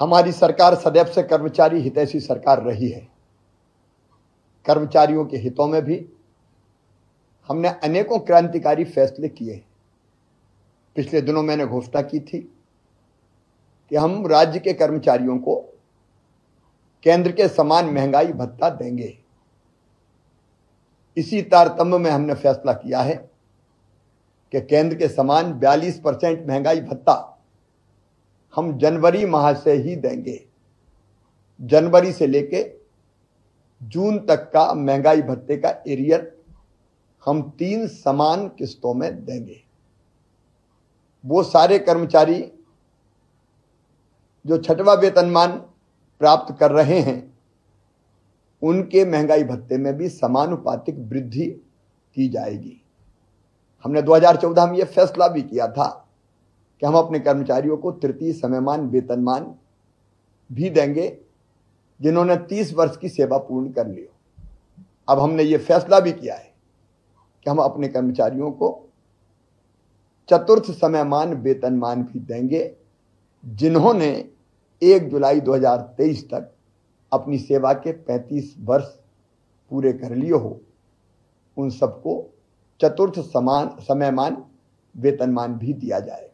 हमारी सरकार सदैव से कर्मचारी हितैषी सरकार रही है। कर्मचारियों के हितों में भी हमने अनेकों क्रांतिकारी फैसले किए। पिछले दिनों मैंने घोषणा की थी कि हम राज्य के कर्मचारियों को केंद्र के समान महँगाई भत्ता देंगे। इसी तारतम्य में हमने फैसला किया है कि केंद्र के समान 42 परसेंट महँगाई भत्ता हम जनवरी माह से ही देंगे। जनवरी से लेके जून तक का महँगाई भत्ते का एरियर हम तीन समान किस्तों में देंगे। वो सारे कर्मचारी जो छठवा वेतनमान प्राप्त कर रहे हैं, उनके महँगाई भत्ते में भी समानुपातिक वृद्धि की जाएगी। हमने 2014 में यह फैसला भी किया था कि हम अपने कर्मचारियों को तृतीय समयमान, वेतनमान भी देंगे, जिन्होंने 30 वर्ष की सेवा पूर्ण कर ली हो। अब हमने ये फैसला भी किया है कि हम अपने कर्मचारियों को चतुर्थ समयमान, वेतनमान भी देंगे, जिन्होंने 1 जुलाई 2023 तक अपनी सेवा के 35 वर्ष पूरे कर लिए हो। उन सबको चतुर्थ समान, समयमान, वेतनमान भी दिया जाएगा।